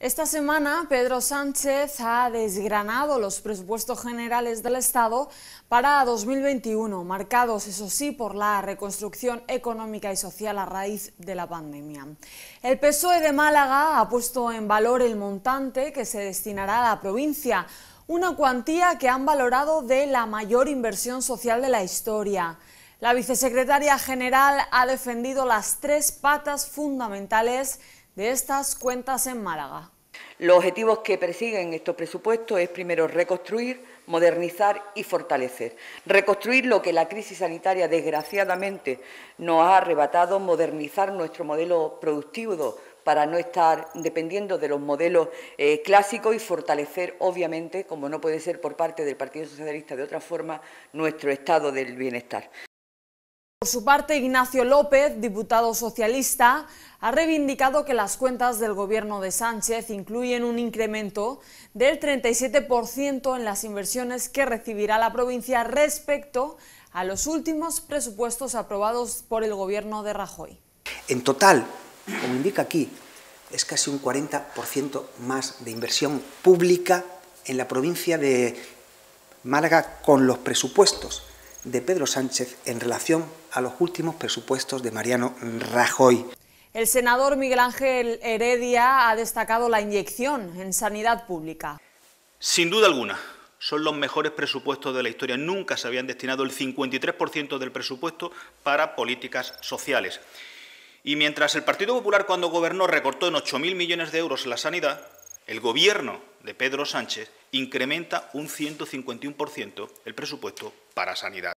Esta semana Pedro Sánchez ha desgranado los presupuestos generales del Estado para 2021, marcados, eso sí, por la reconstrucción económica y social a raíz de la pandemia. El PSOE de Málaga ha puesto en valor el montante que se destinará a la provincia, una cuantía que han valorado de la mayor inversión social de la historia. La vicesecretaria general ha defendido las tres patas fundamentales de estas cuentas en Málaga. Los objetivos que persiguen estos presupuestos es primero reconstruir, modernizar y fortalecer. Reconstruir lo que la crisis sanitaria desgraciadamente nos ha arrebatado, modernizar nuestro modelo productivo para no estar dependiendo de los modelos eh, clásicos y fortalecer, obviamente, como no puede ser por parte del Partido Socialista de otra forma, nuestro estado del bienestar. Por su parte, Ignacio López, diputado socialista, ha reivindicado que las cuentas del gobierno de Sánchez incluyen un incremento del 37% en las inversiones que recibirá la provincia respecto a los últimos presupuestos aprobados por el gobierno de Rajoy. En total, como indica aquí, es casi un 40% más de inversión pública en la provincia de Málaga con los presupuestos de Pedro Sánchez en relación a los últimos presupuestos de Mariano Rajoy. El senador Miguel Ángel Heredia ha destacado la inyección en sanidad pública. Sin duda alguna, son los mejores presupuestos de la historia. Nunca se habían destinado el 53% del presupuesto para políticas sociales. Y mientras el Partido Popular cuando gobernó recortó en 8.000 millones de euros la sanidad, el Gobierno de Pedro Sánchez incrementa un 151% el presupuesto para sanidad.